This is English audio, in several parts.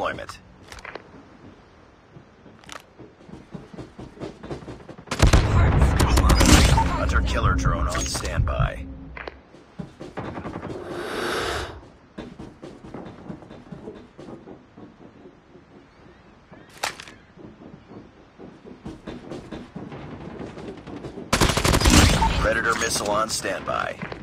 deployment. Hunter killer drone on standby. Predator missile on standby.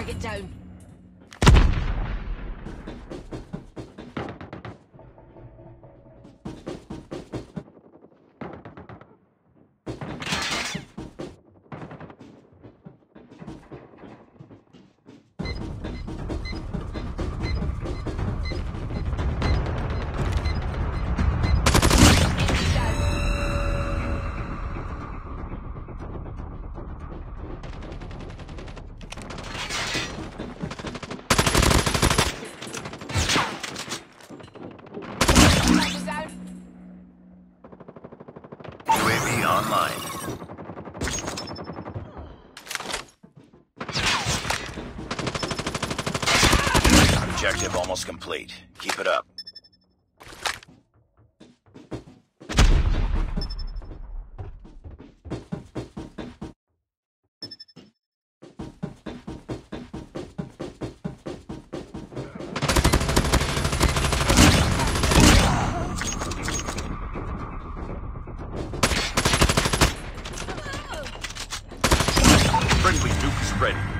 Target down. Online. Objective almost complete. Keep it up. Ready.